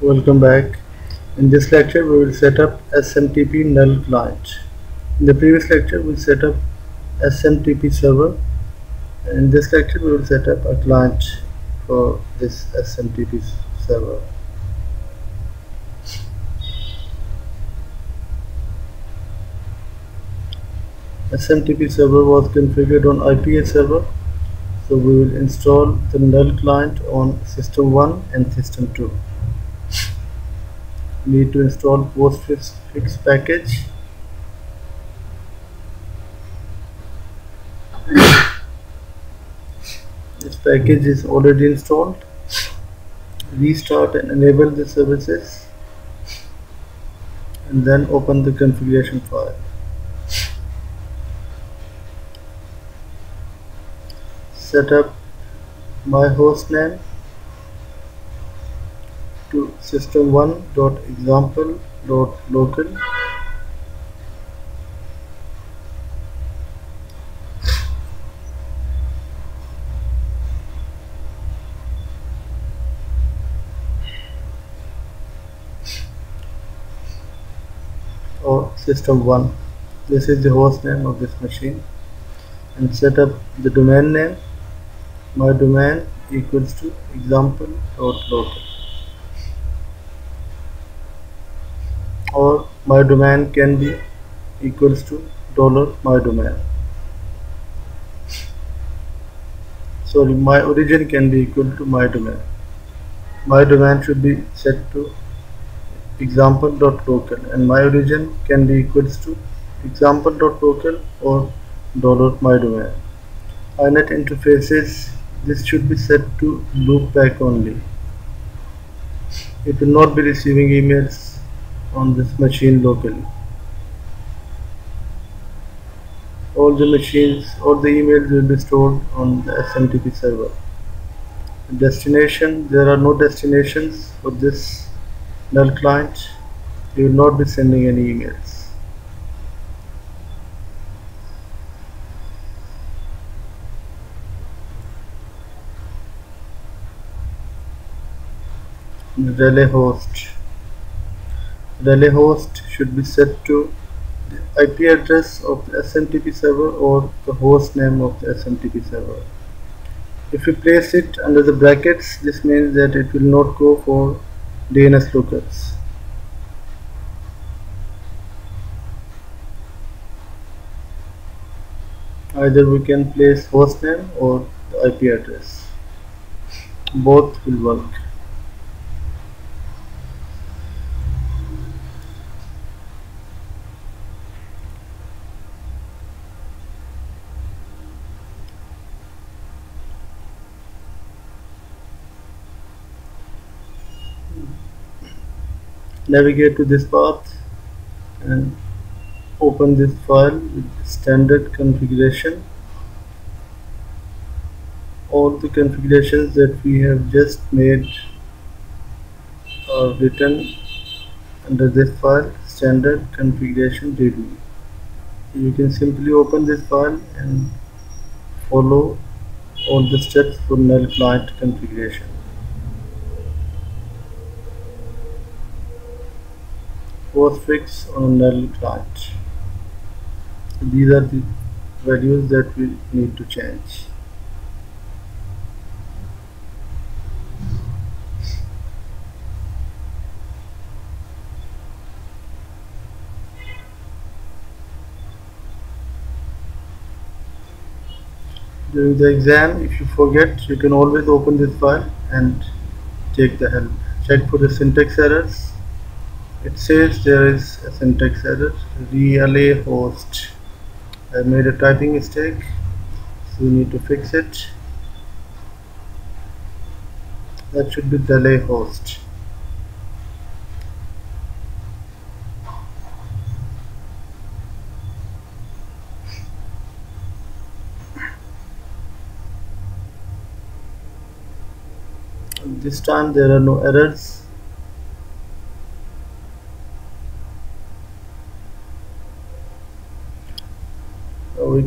Welcome back. In this lecture we will set up SMTP null client. In the previous lecture we set up SMTP server. In this lecture we will set up a client for this SMTP server. SMTP server was configured on IPA server so we will install the null client on system 1 and system 2 need to install postfix package. This package is already installed. Restart and enable the services. And then open the configuration file. Set up my hostname to system1 dot example dot local. Or system1 this is the host name of this machine. And set up the domain name. My domain equals to example my domain can be equals to dollar my domain. Sorry my origin can be equal to my domain. My domain should be set to example.local and my origin can be equals to example.local or dollar my domain. Inet interfaces this should be set to loopback only. It will not be receiving emails on this machine locally. All the machines all the emails will be stored on the SMTP server. Destination there are no destinations for this null client. You will not be sending any emails. Relay host relay host should be set to the IP address of the SMTP server or the host name of the SMTP server. If you place it under the brackets this means that it will not go for DNS lookups. Either we can place host name or the IP address. Both will work navigate to this path and open this file with standard configuration. All the configurations that we have just made are written under this file standard configuration db you can simply open this file and follow all the steps for null client configuration postfix on a null client these are the values that we need to change. During the exam if you forget you can always open this file and take the help. Check for the syntax errors it says there is a syntax error. Relay host. I made a typing mistake so we need to fix it. That should be delay host. This time there are no errors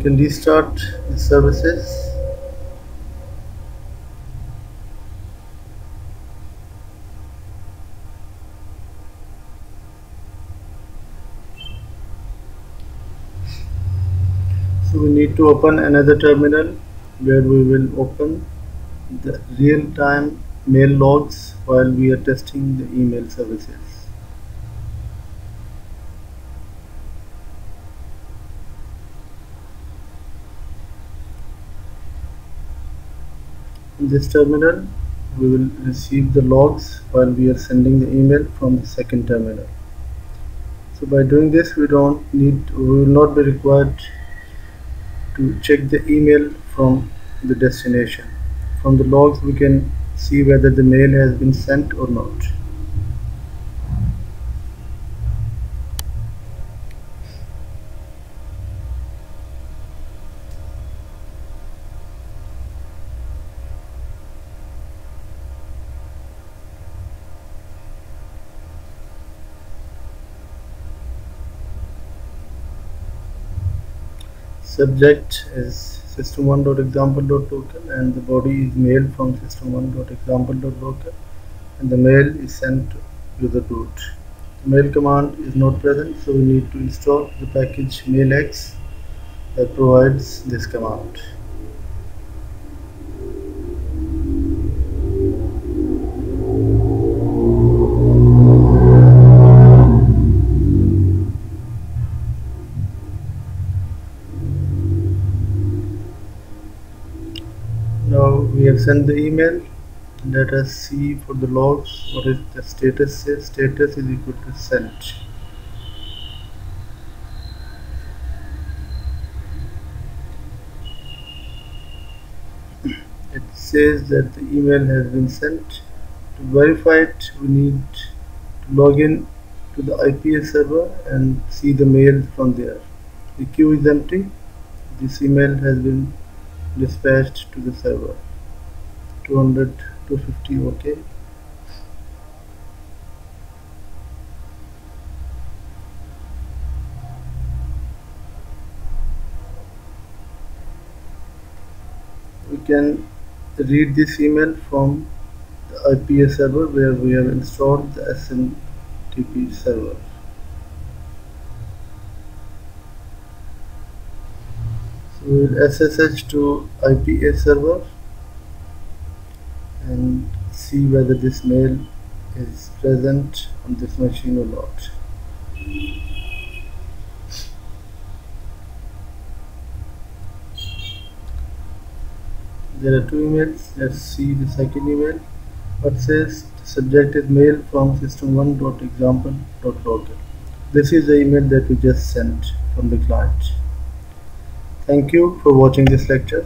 can restart the services. So we need to open another terminal where we will open the real-time mail logs while we are testing the email services. In this terminal we will receive the logs while we are sending the email from the second terminal. So by doing this we don't need we will not be required to check the email from the destination. From the logs we can see whether the mail has been sent or not subject is system1.example.local and the body is mail from system1.example.local and the mail is sent to the root. The mail command is not present so we need to install the package mailx that provides this command. Sent the email. Let us see for the logs what is the status says status is equal to sent. It says that the email has been sent. To verify it we need to log in to the IPS server and see the mail from there. The queue is empty. This email has been dispatched to the server 200 250 okay. We can read this email from the IPS server where we have installed the SMTP server. So we will SSH to IPS server and see whether this mail is present on this machine or not. There are two emails. Let's see the second email. What says the subject is mail from system1.example.local. This is the email that we just sent from the client. Thank you for watching this lecture.